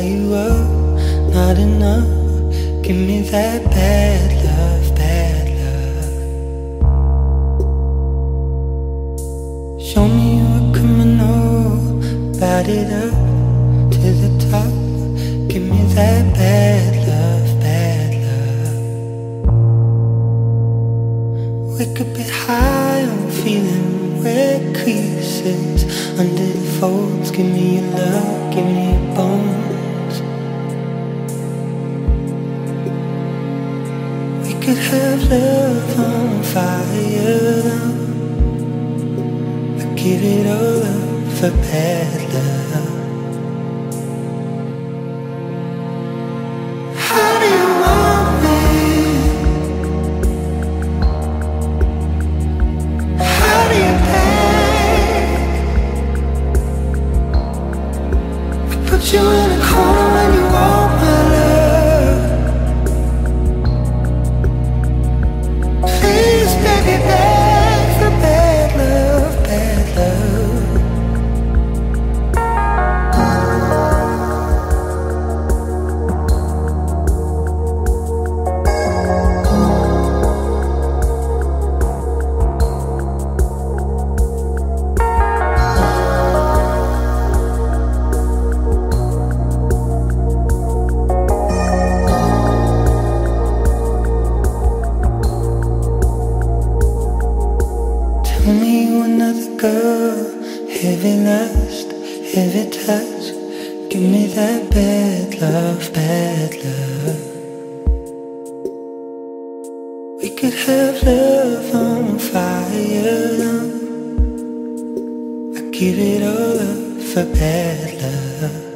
tie you up, not enough. Give me that bad love, bad love. Show me you're a criminal, bat it up to the top. Give me that bad love, bad love. We could be high, I'm feeling red creases under the folds. Give me your love, give me your bones. Could have love on fire. I give it all up for bad love. Girl, heavy lust, heavy touch. Give me that bad love, bad love. We could have love on fire. I give it all up for bad love.